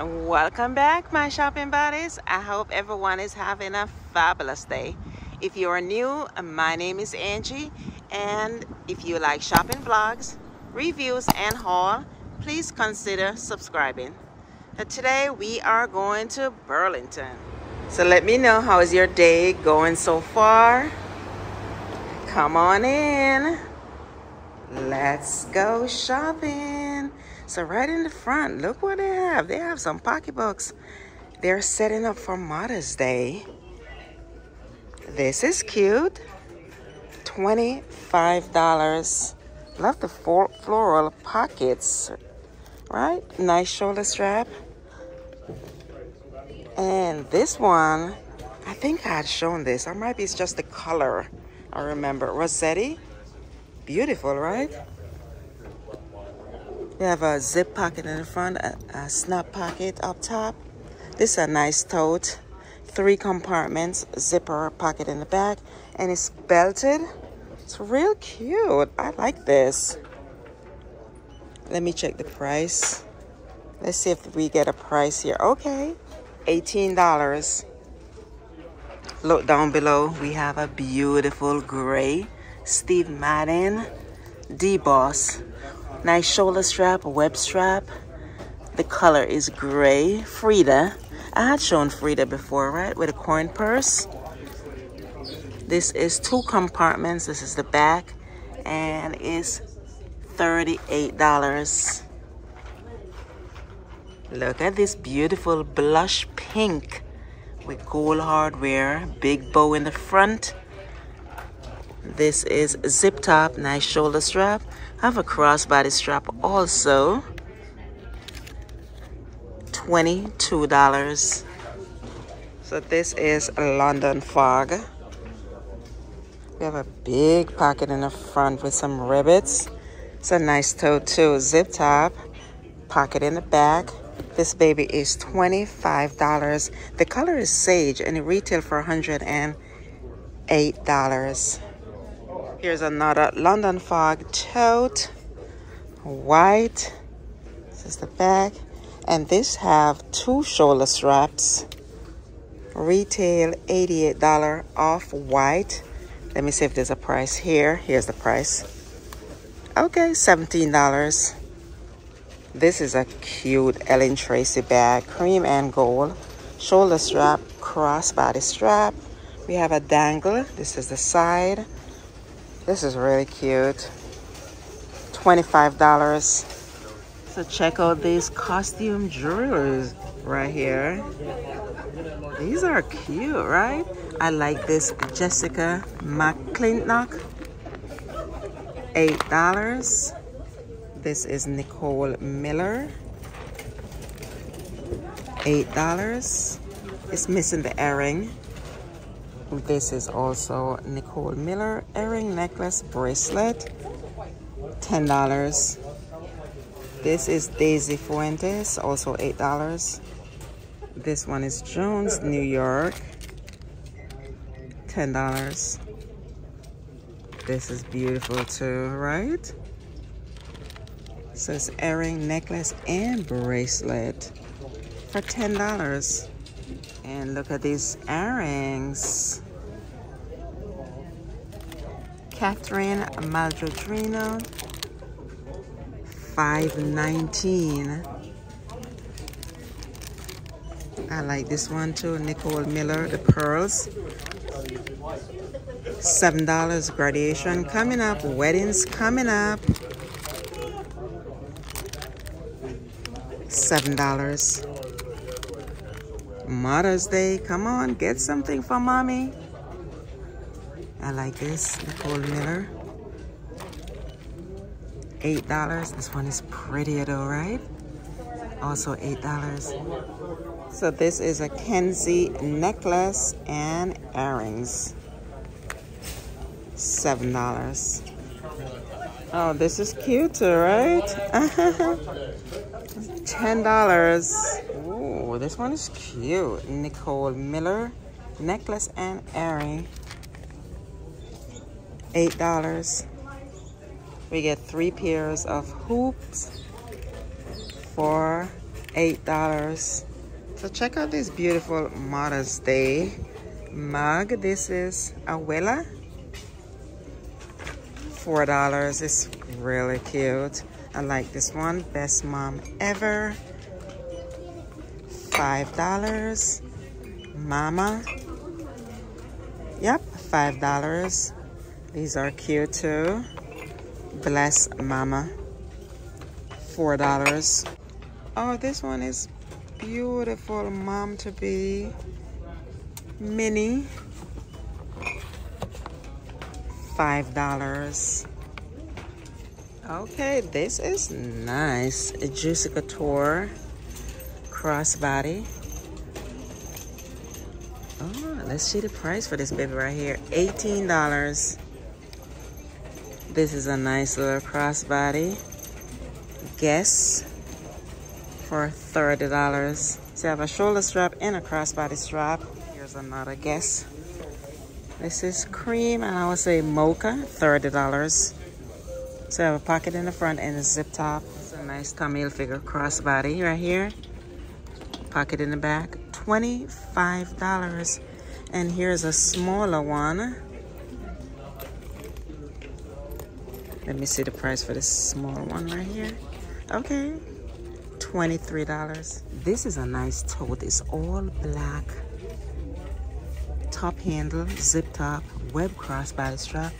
Welcome back, my shopping buddies. I hope everyone is having a fabulous day. If you are new, my name is Angie, and if you like shopping vlogs, reviews, and haul, please consider subscribing. But today we are going to Burlington. So let me know how is your day going so far. Come on in. Let's go shopping. So right in the front, look what they have. They have some pocketbooks. They're setting up for Mother's Day. This is cute. $25. Love the floral pockets. Right? Nice shoulder strap. And this one, I think I had shown this. Or maybe it's just the color. I remember. Rossetti. Beautiful, right? We have a zip pocket in the front, a, a snap pocket up top. This is a nice tote. Three compartments, zipper pocket in the back, and it's belted. It's real cute. I like this. Let me check the price. Let's see if we get a price here. Okay, $18. Look down below. We have a beautiful gray Steve Madden D-Boss Nice shoulder strap, web strap. The color is gray. Frida. I had shown Frida before, right? With a coin purse. This is two compartments. This is the back. And it's $38. Look at this beautiful blush pink with gold hardware. Big bow in the front. This is zip top, nice shoulder strap. Have a crossbody strap also. $22. So this is London Fog. We have a big pocket in the front with some rivets. It's a nice tote too. Zip top, pocket in the back. This baby is $25. The color is sage and it retail for $108. Here's another London Fog tote. White. This is the back. And this have two shoulder straps. Retail $88 off white. Let me see if there's a price here. Here's the price. Okay, $17. This is a cute Ellen Tracy bag. Cream and gold. Shoulder strap, crossbody strap. We have a dangle. This is the side. This is really cute. $25. So check out these costume jewelry right here. These are cute, right? I like this Jessica McClintock. $8. This is Nicole Miller. $8. It's missing the earring. This is also Nicole Miller earring necklace bracelet. $10. This is Daisy Fuentes, also $8. This one is Jones, New York. $10. This is beautiful too, right? So it's earring, necklace, and bracelet for $10. And look at these earrings. Catherine Malandrino, 519. I like this one too, Nicole Miller, the pearls. $7 graduation coming up, weddings coming up. $7. Mother's Day. Come on, get something for mommy. I like this, Nicole Miller. $8. This one is prettier though, right? Also $8. So this is a Kenzie necklace and earrings. $7. Oh, this is cute right? $10. Oh, this one is cute. Nicole Miller necklace and earring. $8. We get three pairs of hoops for $8. So check out this beautiful Mother's Day mug. This is Abuela. $4. It's really cute. I like this one. Best mom ever. $5. Mama. Yep, $5. These are cute too. Bless Mama. $4. Oh, this one is beautiful mom to be. Mini. $5. Okay, this is nice. A Juicy Couture crossbody. Oh, let's see the price for this baby right here. $18. This is a nice little crossbody. Guess for $30. So I have a shoulder strap and a crossbody strap. Here's another guess. This is cream and I would say mocha, $30. So I have a pocket in the front and a zip top. It's a nice Tommy Hilfiger crossbody right here. Pocket in the back, $25. And here's a smaller one. Let me see the price for this small one right here. Okay, $23. This is a nice tote. It's all black. Top handle, zip top, web crossbody strap.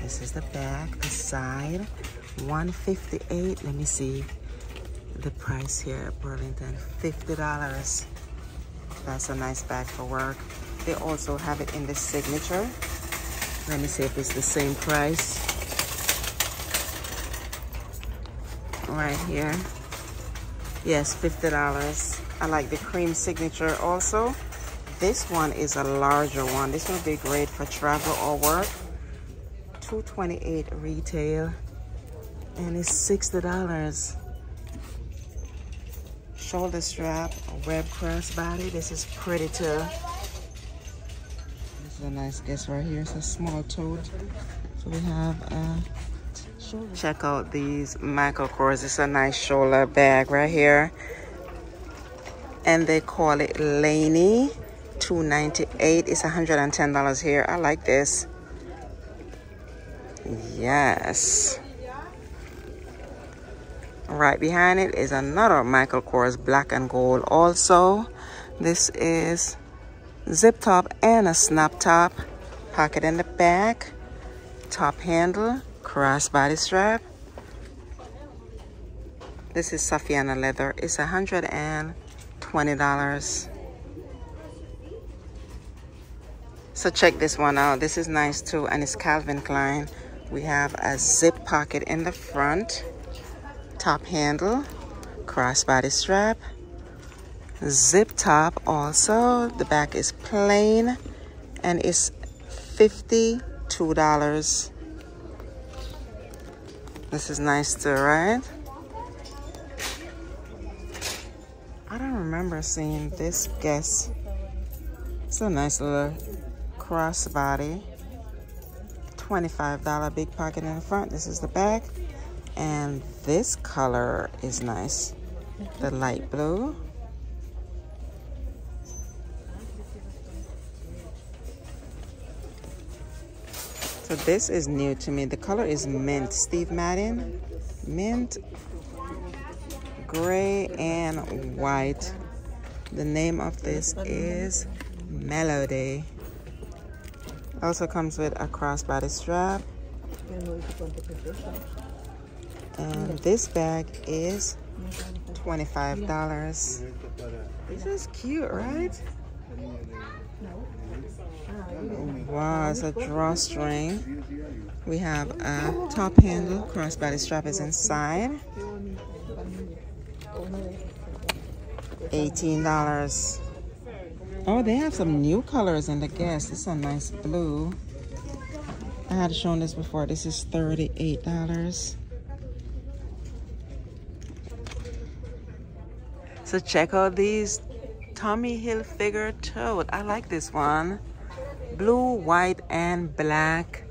This is the back, the side. 158 Let me see the price here at Burlington. $50. That's a nice bag for work. They also have it in the signature. Let me see if it's the same price. Right here. Yes, $50. I like the cream signature also. This one is a larger one. This will be great for travel or work. 228 retail and it's $60. Shoulder strap, web crossbody. This is pretty too. This is a nice guess right here. It's a small tote. So we have uh, Check out these Michael Kors. It's a nice shoulder bag right here. And they call it Laney. 298 It's $110 here. I like this. Yes. Right behind it is another Michael Kors black and gold also. This is zip top and a snap top. Pocket in the back. Top handle crossbody strap. This is Saffiano leather. It's $120. So check this one out. This is nice too, and it's Calvin Klein. We have a zip pocket in the front, top handle, crossbody strap, zip top also. The back is plain, and it's $52. This is nice too, right? I don't remember seeing this Guess. It's a nice little crossbody. $25 big pocket in the front. This is the back. And this color is nice. The light blue. So this is new to me. The color is mint. Steve Madden. Mint, gray, and white. The name of this is Melody. Also comes with a crossbody strap. And this bag is $25. This is cute, right? Wow, it's a drawstring. We have a top handle, crossbody strap is inside. $18. Oh, they have some new colors in the Guess. This is a nice blue. I had shown this before. This is $38. So check out these Tommy Hilfiger tote. I like this one. Blue, white, and black.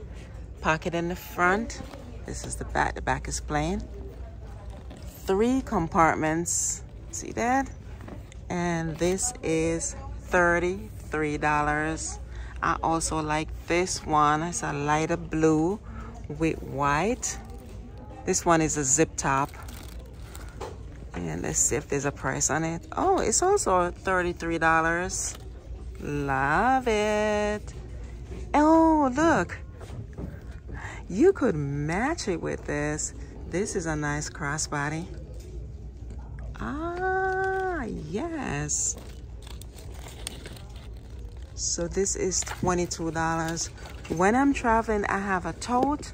Pocket in the front. This is the back. The back is plain. Three compartments. See that? And this is $33. I also like this one. It's a lighter blue with white. This one is a zip top. And let's see if there's a price on it. Oh, it's also $33. Love it. Oh, look. You could match it with this. This is a nice crossbody. Ah, yes. So this is $22. When I'm traveling, I have a tote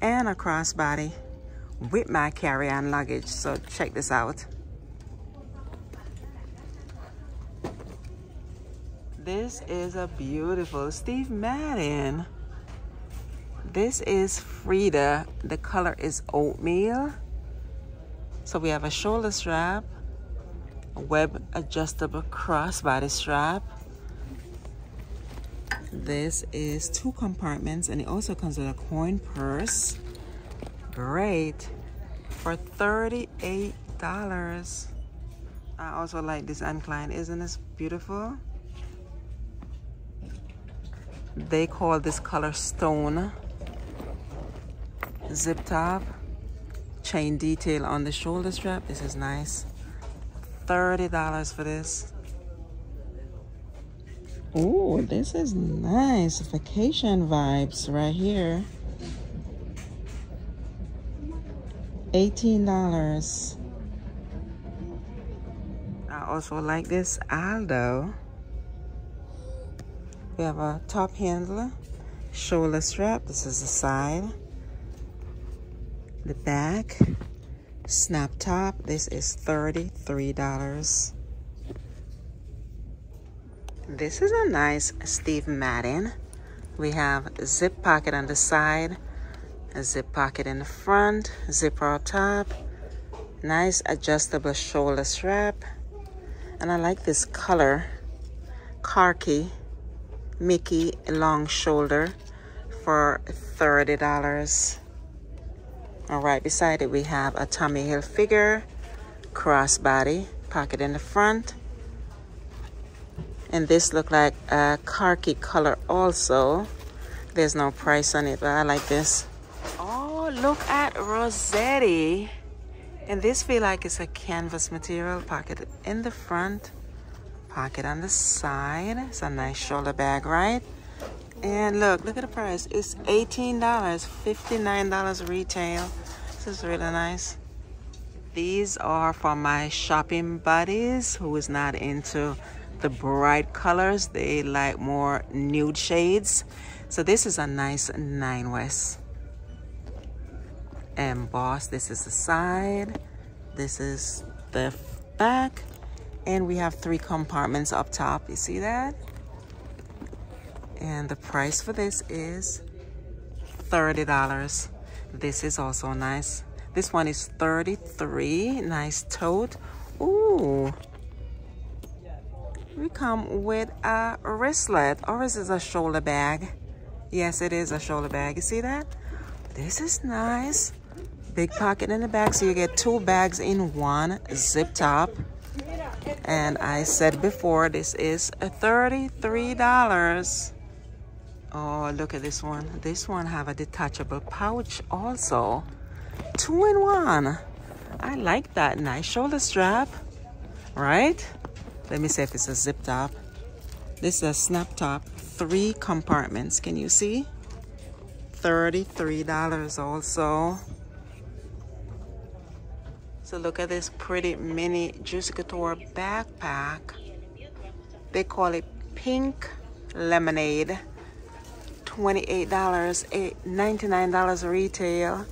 and a crossbody with my carry-on luggage. So check this out. This is a beautiful Steve Madden. This is Frida. The color is oatmeal. So we have a shoulder strap, a web adjustable crossbody strap. This is two compartments and it also comes with a coin purse. Great for $38. I also like this Klein. Isn't this beautiful? They call this color stone. Zip top. Chain detail on the shoulder strap. This is nice. $30 for this. Oh, this is nice. Vacation vibes right here. $18. I also like this Aldo. We have a top handler, shoulder strap. This is the side. The back, snap top. This is $33. This is a nice Steve Madden. We have a zip pocket on the side a zip pocket in the front, zipper top, nice adjustable shoulder strap. And I like this color, khaki, Mickey long shoulder for $30. All right, beside it we have a Tommy Hilfiger crossbody, pocket in the front. And this look like a khaki color also. There's no price on it, but I like this Oh, look at Rossetti. And this feel like it's a canvas material. Pocket in the front, pocket on the side. It's a nice shoulder bag, right? And look, look at the price. It's $18, $59 retail. This is really nice. These are for my shopping buddies who is not into the bright colors. They like more nude shades. So this is a nice Nine West embossed. This is the side. This is the back. And we have three compartments up top. You see that? And the price for this is $30. This is also nice. This one is 33 Nice tote. Ooh. We come with a wristlet. Oh, or is this a shoulder bag? Yes, it is a shoulder bag. You see that? This is nice. Big pocket in the back, so you get two bags in one zip top. And I said before, this is a $33. Oh, look at this one. This one have a detachable pouch also. Two in one. I like that. Nice shoulder strap, right? Let me see if it's a zip top. This is a snap top, three compartments. Can you see? $33 also. So look at this pretty mini Juicy Couture backpack. They call it Pink Lemonade. $28, $99 retail.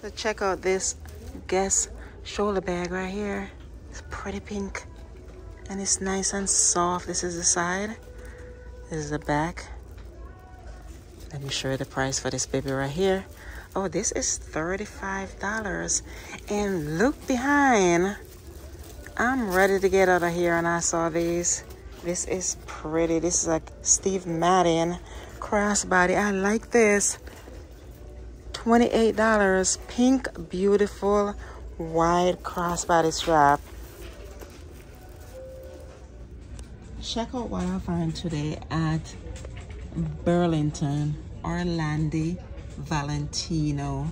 So check out this Guess shoulder bag right here. It's pretty pink. And it's nice and soft. This is the side. This is the back. Let me show you the price for this baby right here. Oh, this is $35. And look behind. I'm ready to get out of here and I saw these. This is pretty. This is like Steve Madden crossbody. I like this. $28. Pink, beautiful wide crossbody strap. Check out what I found today at Burlington Orlando Valentino.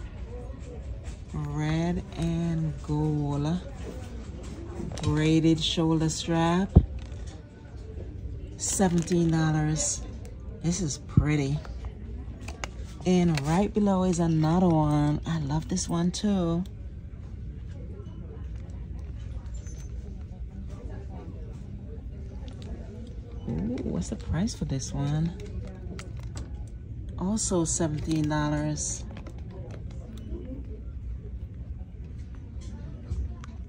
Red and gold braided shoulder strap. $17. This is pretty. And right below is another one. I love this one too. Ooh, what's the price for this one? Also $17.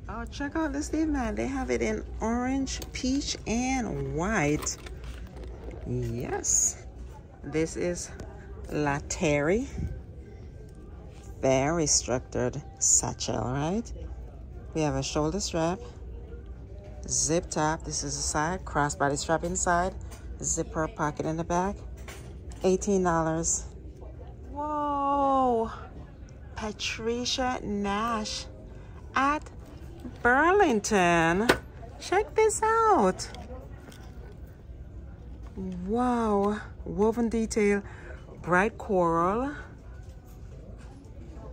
Oh, check out this thing, man. They have it in orange, peach, and white. Yes. This is La Terry. Very structured satchel, right? We have a shoulder strap, zip top. This is the side, crossbody strap inside, zipper pocket in the back. $18. Whoa! Patricia Nash at Burlington. Check this out. Wow. Woven detail, bright coral.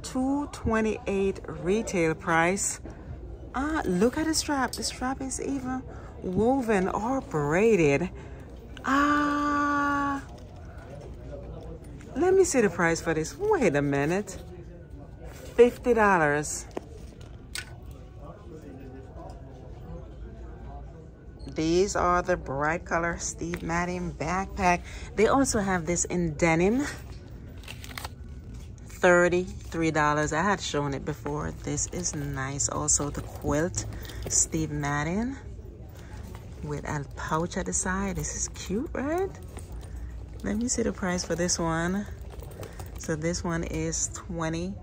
228 retail price. Ah, look at the strap. The strap is even woven or braided. Ah. Let me see the price for this. Wait a minute. $50. These are the bright color Steve Madden backpack. They also have this in denim. $33. I had shown it before. This is nice. Also the quilt Steve Madden with a pouch at the side. This is cute, right? Let me see the price for this one. So this one is 20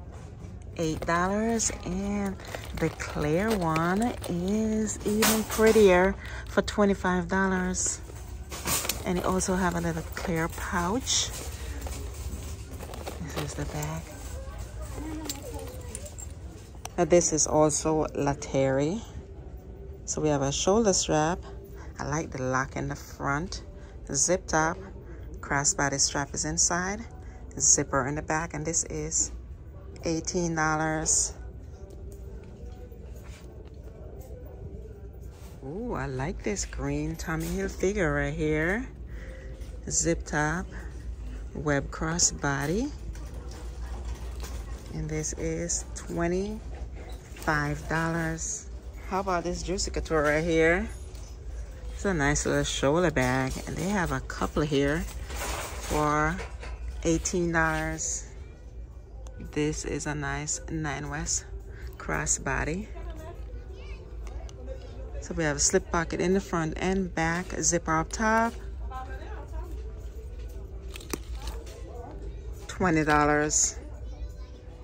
$8 and the clear one is even prettier for $25 and it also have a little clear pouch. This is the bag now this is also Lateri. So we have a shoulder strap. I like the lock in the front. Zip top crossbody strap is inside zipper in the back and this is $18. Ooh, I like this green Tommy Hilfiger right here. Zip top, web cross body. And this is $25. How about this Juicy Couture right here? It's a nice little shoulder bag. And they have a couple here for $18. This is a nice Nine West crossbody. So we have a slip pocket in the front and back, zipper up top. $20.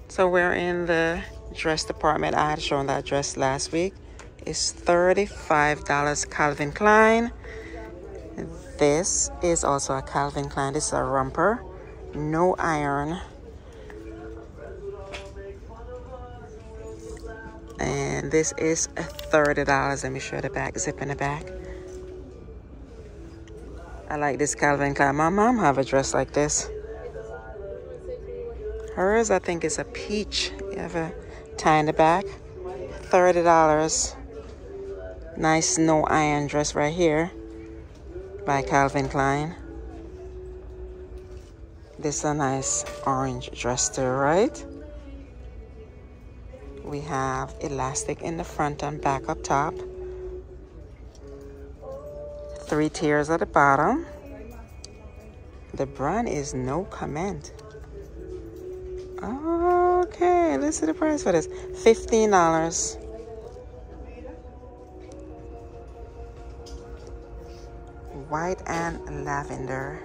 So we're in the dress department. I had shown that dress last week. It's $35 Calvin Klein. This is also a Calvin Klein. This is a romper. No iron. and this is $30 let me show the back zip in the back. I like this Calvin Klein. My mom have a dress like this. Hers I think is a peach. You have a tie in the back. $30 nice no iron dress right here by Calvin Klein. This is a nice orange dress too right? We have elastic in the front and back up top. Three tiers at the bottom. The brand is no comment. Okay let's see the price for this. $15 white and lavender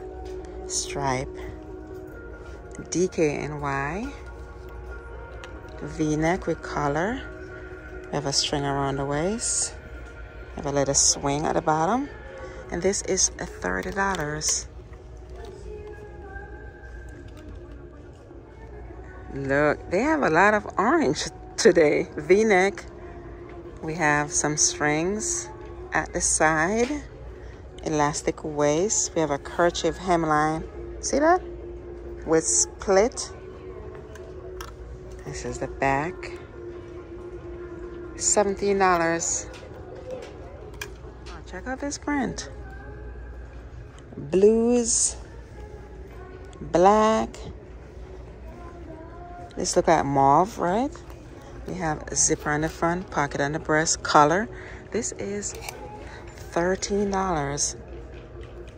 stripe DKNY v-neck with collar. We have a string around the waist. We have a little swing at the bottom. And this is $30. Look, they have a lot of orange today. V-neck. We have some strings at the side. Elastic waist. We have a kerchief hemline. See that? With split. This is the back. $17. Oh, check out this print. Blues, black. Let's look at mauve, right? We have a zipper on the front, pocket on the breast, collar. This is $13.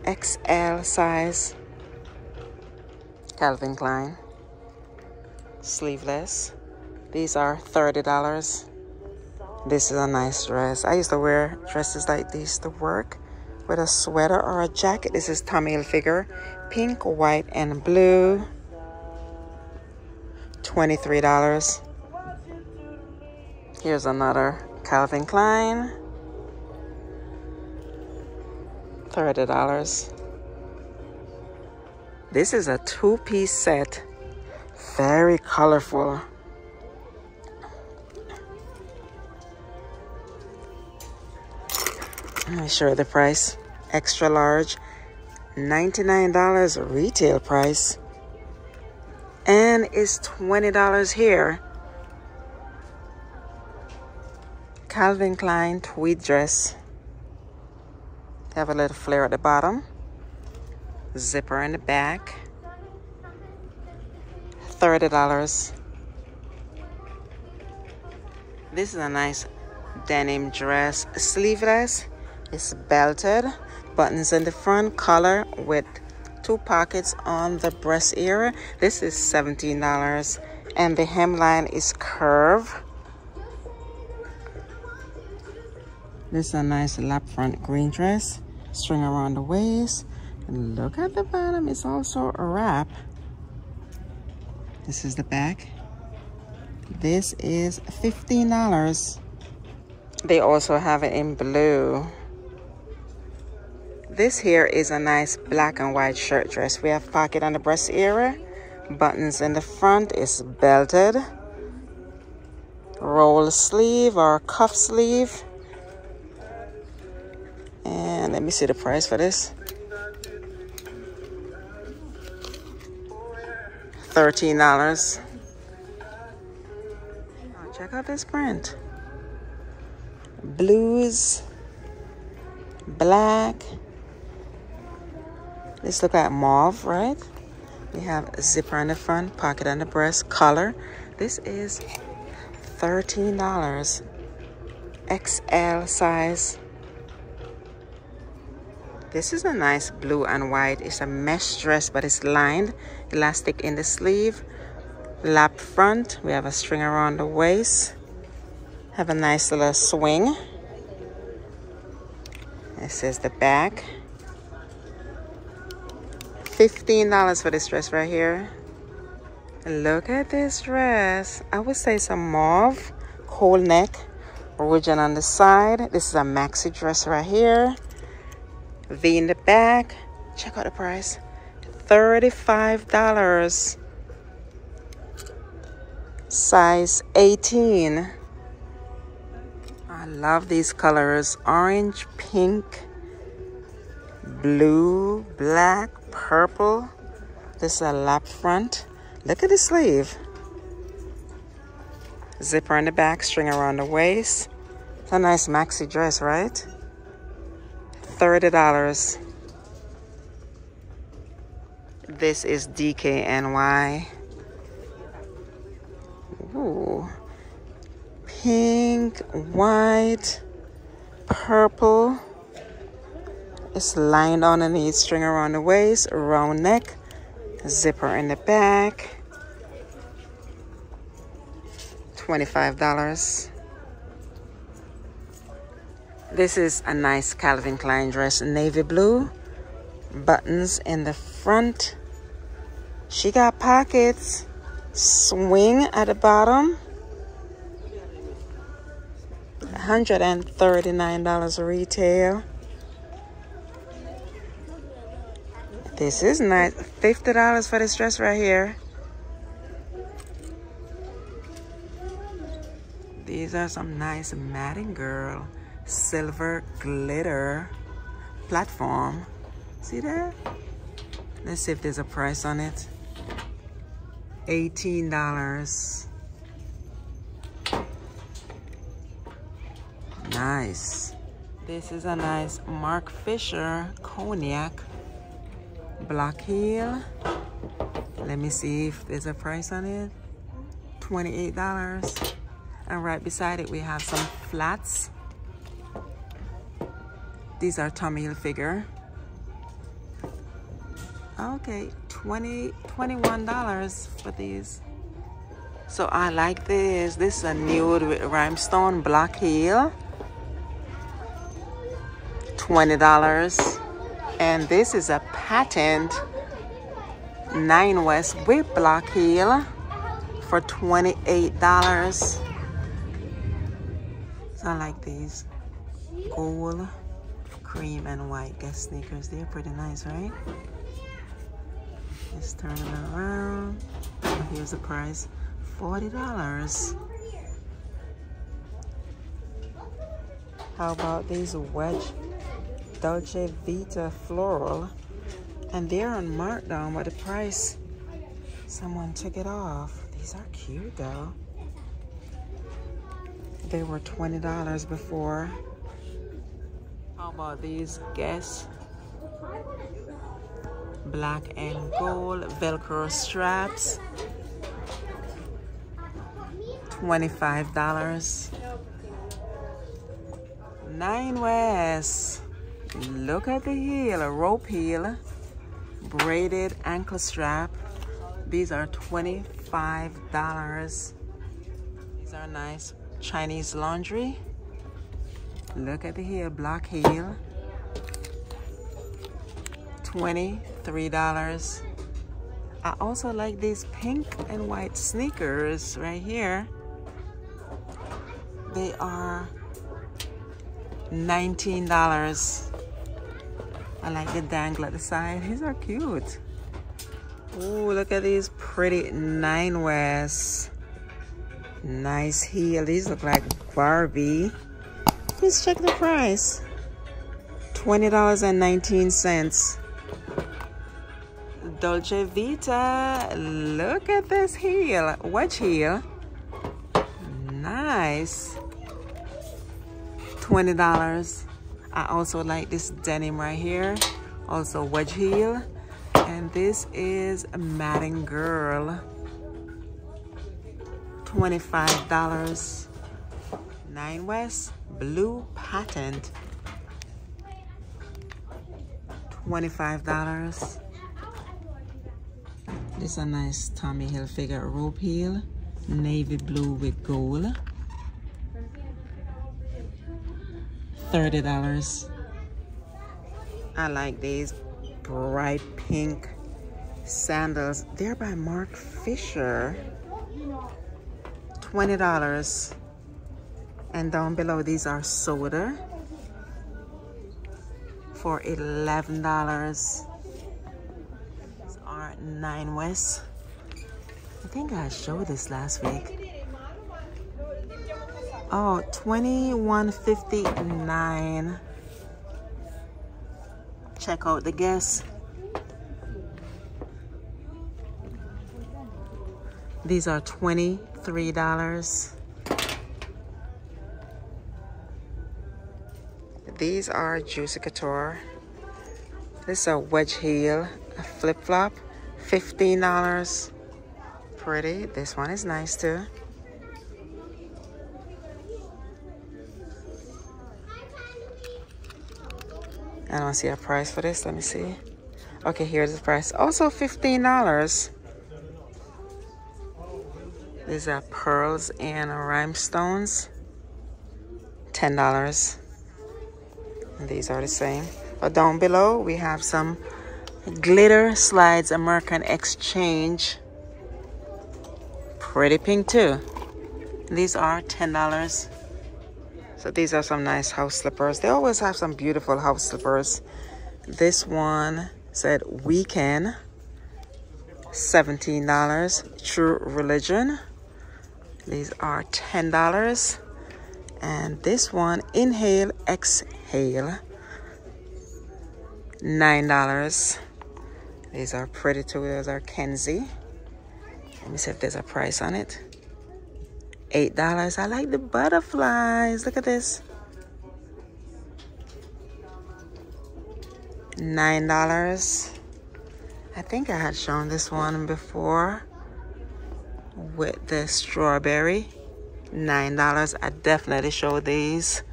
XL size. Calvin Klein. Sleeveless. These are $30. This is a nice dress. I used to wear dresses like these to work with a sweater or a jacket. This is Tommy Hilfiger. Pink, white, and blue. $23. Here's another Calvin Klein. $30. This is a two-piece set. Very colorful. Show you the price. Extra large, $99 retail price. And it's $20 here. Calvin Klein tweed dress. Have a little flare at the bottom. Zipper in the back. $30. This is a nice denim dress, sleeveless. It's belted, buttons in the front, collar with two pockets on the breast area. This is $17 and the hemline is curved. This is a nice lap front green dress, string around the waist. And look at the bottom, it's also a wrap. This is the back. This is $15. They also have it in blue. This here is a nice black and white shirt dress. We have pocket on the breast area, buttons in the front is belted, roll sleeve or cuff sleeve. Let me see the price for this. $13. Oh, check out this print. Blues, black, Let's look at mauve, right? We have a zipper on the front, pocket on the breast, collar. This is $13. XL size. This is a nice blue and white. It's a mesh dress, but it's lined. Elastic in the sleeve. Lap front. We have a string around the waist. Have a nice little swing. This is the back. $15 for this dress right here. Look at this dress. I would say some mauve, cold neck, origin on the side. This is a maxi dress right here. V in the back. Check out the price. $35. Size 18. I love these colors. Orange, pink, blue, black, purple. This is a lap front. Look at the sleeve. Zipper in the back, string around the waist. It's a nice maxi dress, right? $30. This is DKNY. Ooh. Pink, white, purple. It's lined on underneath, string around the waist, round neck, zipper in the back. $25. This is a nice Calvin Klein dress, navy blue. Buttons in the front. She got pockets. Swing at the bottom. $139 retail. This is nice. $50 for this dress right here. These are some nice Madden Girl silver glitter platform. See that? Let's see if there's a price on it. $18. Nice. This is a nice Marc Fisher cognac block heel. Let me see if there's a price on it. $28. And right beside it, we have some flats. These are Tommy Hilfiger. Okay, 20 $21 for these. So I like this. This is a nude with rhinestone block heel. $20. And this is a patent Nine West with block heel for $28. So I like these. Gold, cream, and white Guess sneakers. They're pretty nice, right? Let's turn them around. Here's the price. $40. How about these wedge Dolce Vita floral? And they're on markdown, but the price, someone took it off. These are cute though. They were $20 before. How about these Guess black and gold velcro straps. $25 Nine West. Look at the heel a rope heel. Braided ankle strap. These are $25 these are nice Chinese laundry look at the heel block heel $23. I also like these pink and white sneakers right here. They are $19. I like the dangle at the side. These are cute. Oh, look at these pretty Nine West. Nice heel. These look like Barbie. Let's check the price. $20.19. Dolce Vita. Look at this heel. Wedge heel. Nice. $20. I also like this denim right here. Also wedge heel. And this is Madden Girl. $25. Nine West Blue Patent. $25. This is a nice Tommy Hilfiger rope heel, navy blue with gold. $30. I like these bright pink sandals. They're by Marc Fisher. $20. And down below, these are soda for $11 are Nine West. I think I showed this last week. Oh, 2159. Check out the Guess. These are $23. These are Juicy Couture. This is a wedge heel, a flip-flop. $15. Pretty. This one is nice too. I don't see a price for this. Let me see. Okay, here's the price. Also $15. These are pearls and rhinestones. $10. And these are the same. But down below, we have some Glitter Slides American Exchange. Pretty pink too. These are $10. So these are some nice house slippers. They always have some beautiful house slippers. This one said weekend. $17. True Religion. These are $10. And this one, Inhale, Exhale, $9. These are pretty too. Those are Kensie. Let me see if there's a price on it. $8. I like the butterflies. Look at this. $9. I think I had shown this one before with the strawberry. $9. I definitely show these.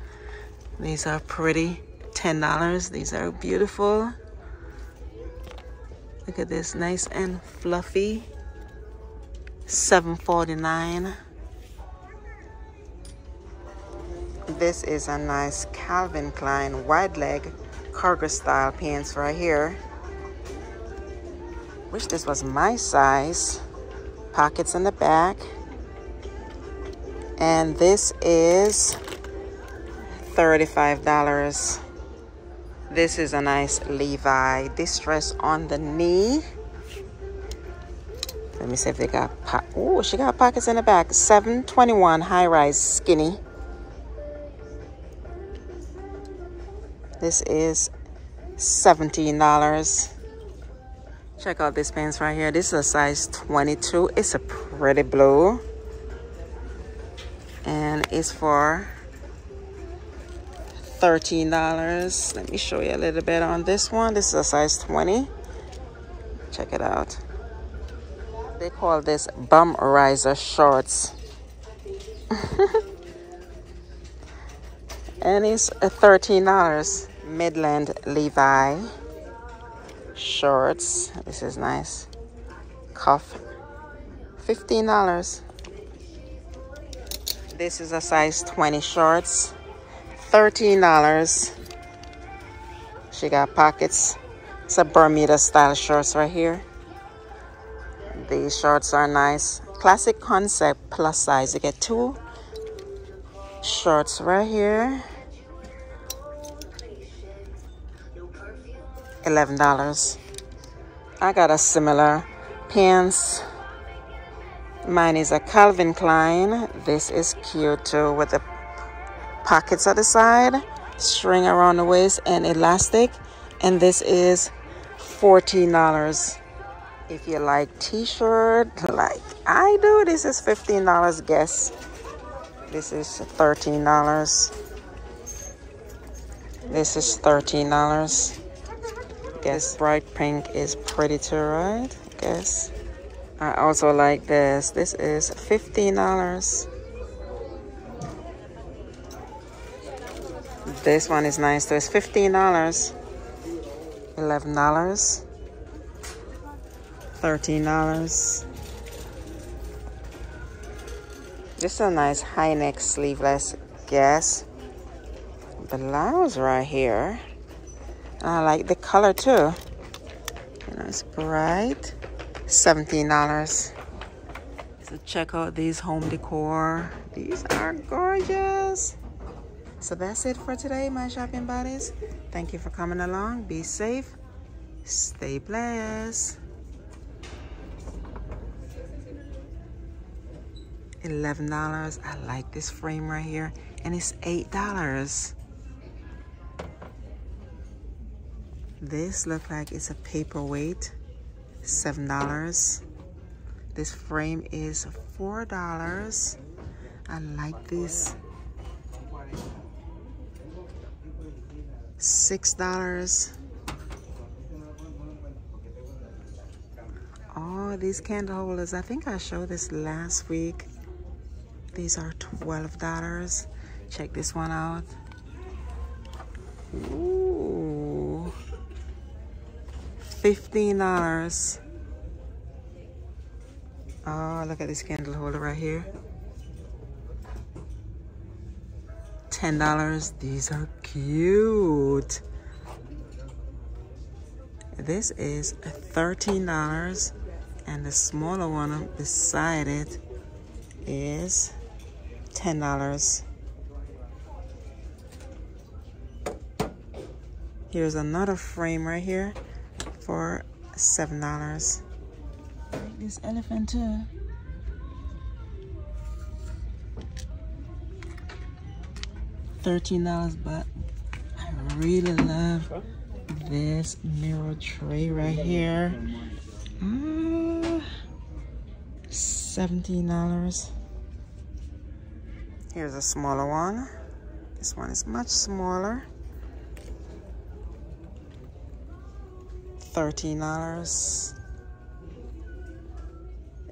These are pretty. $10. These are beautiful. Look at this, nice and fluffy. $7.49. This is a nice Calvin Klein wide leg cargo style pants right here. Wish this was my size. Pockets in the back. And this is $35. This is a nice Levi distress on the knee. Let me see if they got oh, she got pockets in the back. 721 high rise skinny. This is $17. Check out this pants right here. This is a size 22. It's a pretty blue. And it's for $13. Let me show you a little bit on this one. This is a size 20. Check it out. They call this bum riser shorts. and it's $13. Midland Levi shorts. This is nice. Cuff. $15. This is a size 20 shorts. $13. She got pockets. It's a Bermuda style shorts right here. These shorts are nice. Classic concept plus size. You get two shorts right here. $11. I got a similar pants. Mine is a Calvin Klein. This is cute too with the pockets at the side, string around the waist, and elastic. And this is $14. If you like t-shirt, like I do, this is $15 guess. This is $13. This is $13 guess bright pink is pretty too, right? Guess. I also like this. This is $15. This one is nice too. It's $15. $11. $13. This is a nice high neck sleeveless guess. The blouse right here. I like the color too. You know, it's bright. $17. So check out these home decor. These are gorgeous. So that's it for today, my shopping buddies. Thank you for coming along. Be safe. Stay blessed. $11. I like this frame right here. And it's $8. This look like it's a paperweight, $7. This frame is $4. I like this. $6. Oh, these candle holders. I think I showed this last week. These are $12. Check this one out. Ooh. $15. Oh, look at this candle holder right here. $10. These are cute. This is $13 and the smaller one beside it is $10. Here's another frame right here for seven dollars. Like this elephant too. $13, but I really love this mirror tray right here. Uh, $17. Here's a smaller one. This one is much smaller. $13.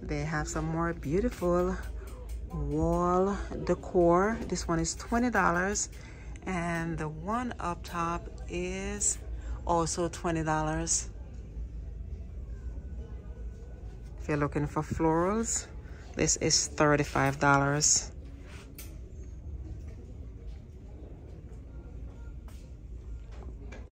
They have some more beautiful wall decor. This one is $20 and the one up top is also $20. If you're looking for florals, this is $35.